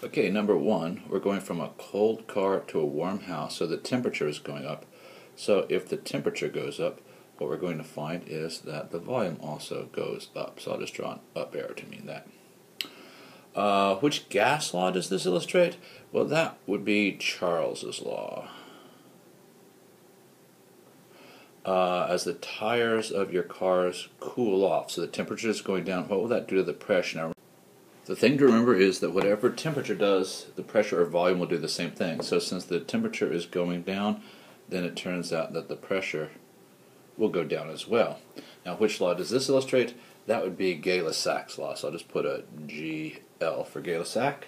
Okay, number one, we're going from a cold car to a warm house, so the temperature is going up. So if the temperature goes up, what we're going to find is that the volume also goes up. So I'll just draw an up arrow to mean that. Uh, which gas law does this illustrate? Well, that would be Charles's law. Uh, as the tires of your cars cool off, so the temperature is going down, what will that do to the pressure? Now, the thing to remember is that whatever temperature does, the pressure or volume will do the same thing. So since the temperature is going down, then it turns out that the pressure will go down as well. Now, which law does this illustrate? That would be Gay-Lussac's law. So I'll just put a GL for Gay-Lussac.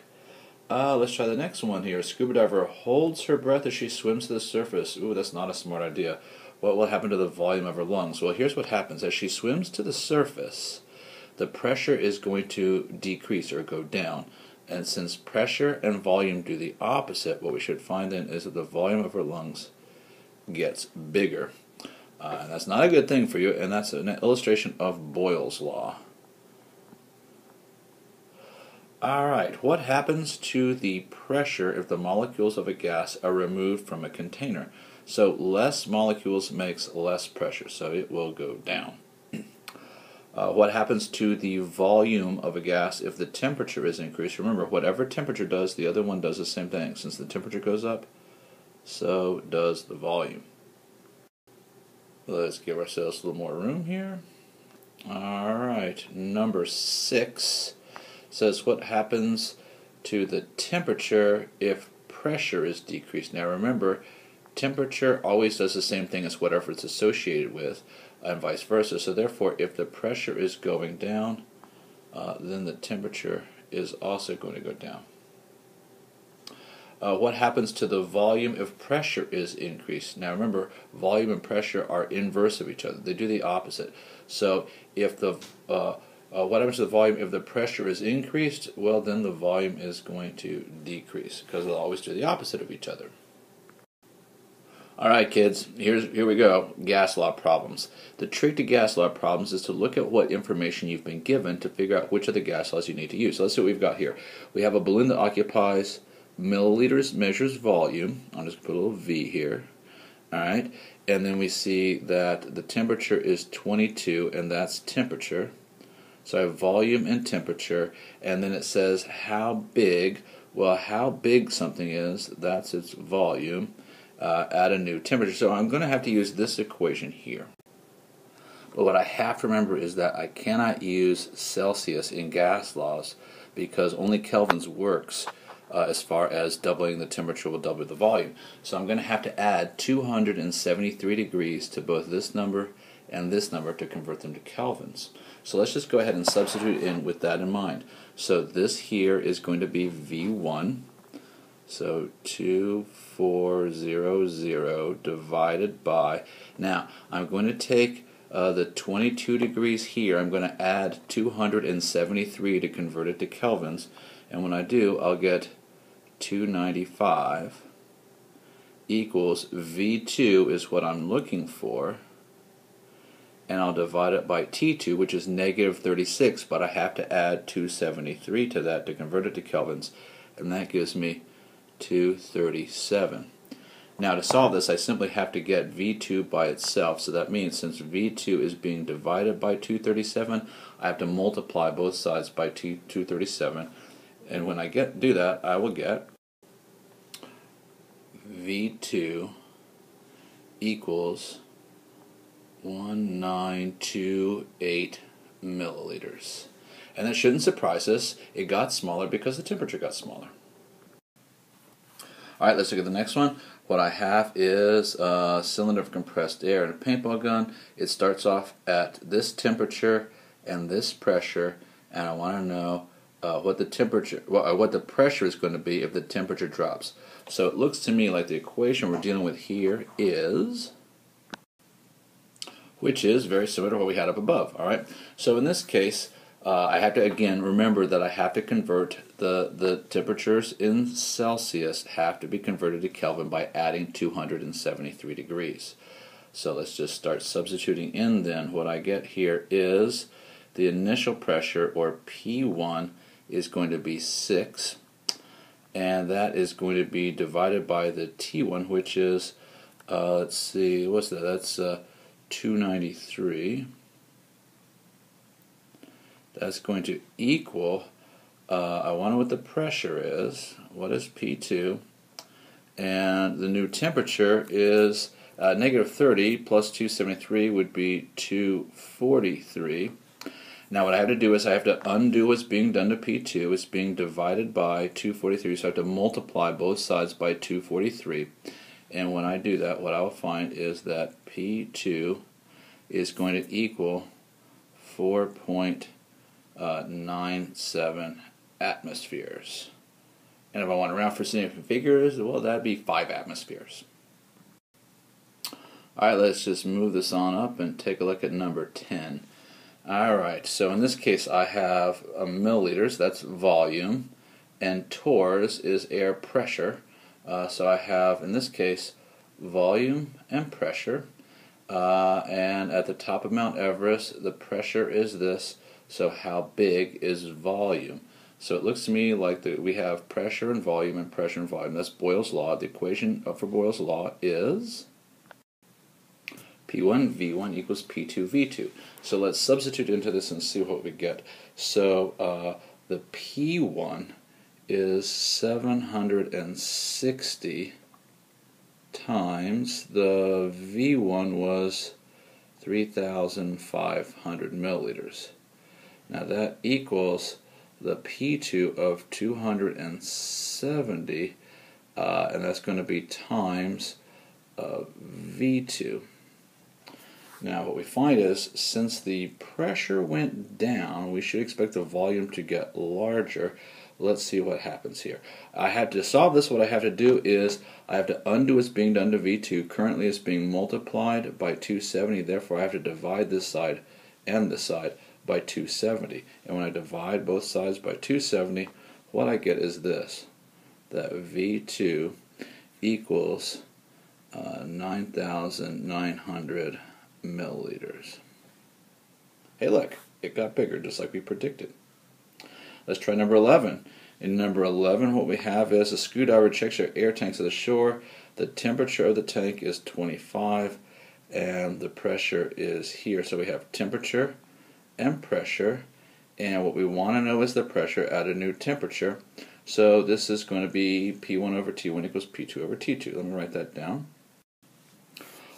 Uh, let's try the next one here. Scuba diver holds her breath as she swims to the surface. Ooh, that's not a smart idea. What will happen to the volume of her lungs? Well, here's what happens. As she swims to the surface, the pressure is going to decrease or go down. And since pressure and volume do the opposite, what we should find then is that the volume of our lungs gets bigger. Uh, that's not a good thing for you, and that's an illustration of Boyle's law. All right, what happens to the pressure if the molecules of a gas are removed from a container? So less molecules makes less pressure, so it will go down. Uh, what happens to the volume of a gas if the temperature is increased? Remember, whatever temperature does, the other one does the same thing. Since the temperature goes up, so does the volume. Let's give ourselves a little more room here. All right, number six says what happens to the temperature if pressure is decreased. Now remember, temperature always does the same thing as whatever it's associated with and vice versa. So therefore, if the pressure is going down, uh, then the temperature is also going to go down. Uh, what happens to the volume if pressure is increased? Now remember, volume and pressure are inverse of each other. They do the opposite. So if the uh, uh, what happens to the volume if the pressure is increased? Well, then the volume is going to decrease because they'll always do the opposite of each other. All right, kids, here's, here we go. Gas law problems. The trick to gas law problems is to look at what information you've been given to figure out which of the gas laws you need to use. So let's see what we've got here. We have a balloon that occupies milliliters, measures volume. I'm just going to put a little V here. All right, and then we see that the temperature is 22, and that's temperature. So I have volume and temperature, and then it says how big. Well, how big something is, that's its volume uh, at a new temperature. So I'm going to have to use this equation here. But what I have to remember is that I cannot use Celsius in gas laws because only Kelvin's works uh, as far as doubling the temperature will double the volume. So I'm going to have to add 273 degrees to both this number and this number to convert them to kelvins. So let's just go ahead and substitute in with that in mind. So this here is going to be V1 so 2400 divided by, now I'm going to take uh, the 22 degrees here, I'm going to add 273 to convert it to kelvins, and when I do, I'll get 295 equals V2 is what I'm looking for, and I'll divide it by T2, which is negative 36, but I have to add 273 to that to convert it to kelvins, and that gives me 237. Now to solve this I simply have to get V2 by itself so that means since V2 is being divided by 237 I have to multiply both sides by 237 and when I get do that I will get V2 equals 1928 milliliters. And that shouldn't surprise us. It got smaller because the temperature got smaller. All right, let's look at the next one. What I have is a cylinder of compressed air and a paintball gun. It starts off at this temperature and this pressure, and I want to know uh, what the temperature, well, uh, what the pressure is going to be if the temperature drops. So it looks to me like the equation we're dealing with here is, which is very similar to what we had up above. All right. So in this case, uh, I have to again remember that I have to convert the the temperatures in Celsius have to be converted to Kelvin by adding 273 degrees. So let's just start substituting in then. What I get here is the initial pressure or P1 is going to be 6 and that is going to be divided by the T1, which is, uh, let's see, what's that? That's uh, 293. That's going to equal, uh, I wonder what the pressure is. What is P2? And the new temperature is uh, negative 30 plus 273 would be 243. Now what I have to do is I have to undo what's being done to P2. It's being divided by 243, so I have to multiply both sides by 243. And when I do that, what I will find is that P2 is going to equal 4.97 atmospheres. And if I want to round for significant figures, well, that'd be 5 atmospheres. Alright, let's just move this on up and take a look at number 10. Alright, so in this case I have a milliliters, that's volume, and torrs is air pressure. Uh, so I have, in this case, volume and pressure. Uh, and at the top of Mount Everest, the pressure is this, so how big is volume? So it looks to me like the, we have pressure and volume and pressure and volume. That's Boyle's law. The equation for Boyle's law is P1 V1 equals P2 V2. So let's substitute into this and see what we get. So uh, the P1 is 760 times the V1 was 3,500 milliliters. Now that equals the P2 of 270, uh, and that's going to be times uh, V2. Now what we find is since the pressure went down, we should expect the volume to get larger. Let's see what happens here. I have to solve this. What I have to do is I have to undo what's being done to V2. Currently it's being multiplied by 270. Therefore I have to divide this side and this side by 270. And when I divide both sides by 270, what I get is this. That V2 equals uh, 9,900 milliliters. Hey, look, it got bigger just like we predicted. Let's try number 11. In number 11, what we have is a scuba diver checks your air tanks at the shore. The temperature of the tank is 25 and the pressure is here. So we have temperature and pressure and what we want to know is the pressure at a new temperature. So this is going to be P1 over T1 equals P2 over T2. Let me write that down.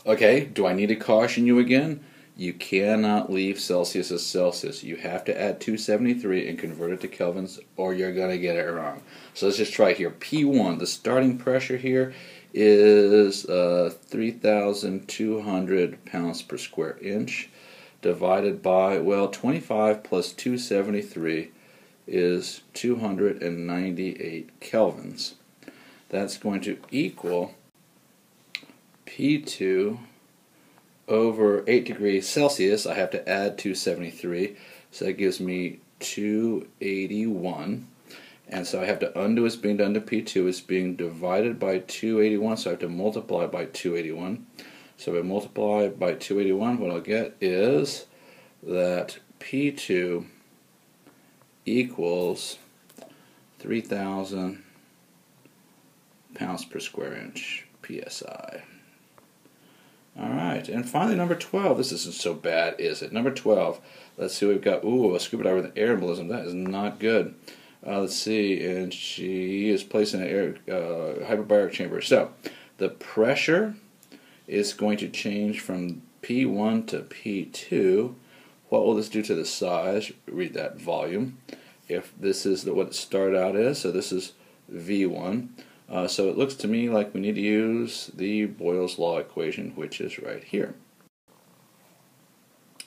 Okay, do I need to caution you again? You cannot leave Celsius as Celsius. You have to add 273 and convert it to kelvins or you're going to get it wrong. So let's just try here. P1, the starting pressure here is uh, 3,200 pounds per square inch divided by, well, 25 plus 273 is 298 kelvins. That's going to equal P2 over 8 degrees Celsius, I have to add 273, so that gives me 281. And so I have to undo what's being done to P2. It's being divided by 281, so I have to multiply by 281. So I multiply by 281, what I'll get is that P2 equals 3,000 pounds per square inch PSI. All right, and finally, number 12. This isn't so bad, is it? Number 12. Let's see what we've got. Ooh, a scuba diver with air embolism. That is not good. Uh, let's see, and she is placed in an air uh, hyperbaric chamber. So, the pressure is going to change from P1 to P2. What will this do to the size? Read that volume. If this is the, what it started out as, so this is V1. Uh, so it looks to me like we need to use the Boyle's law equation, which is right here.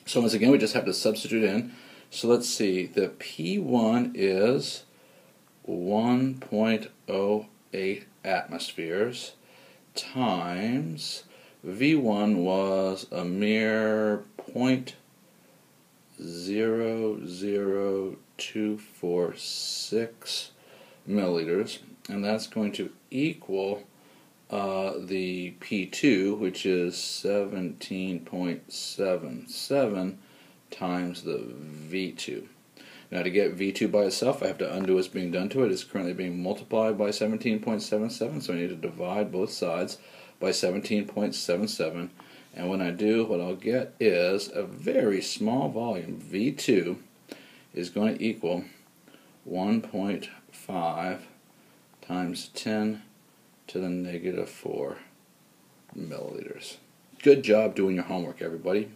So once again, we just have to substitute in. So let's see, the P1 is 1.08 atmospheres times V1 was a mere 0.00246 milliliters and that's going to equal uh, the P2, which is 17.77 times the V2. Now to get V2 by itself, I have to undo what's being done to it. It's currently being multiplied by 17.77, so I need to divide both sides by 17.77. And when I do, what I'll get is a very small volume. V2 is going to equal 1.5 times 10 to the negative 4 milliliters. Good job doing your homework, everybody.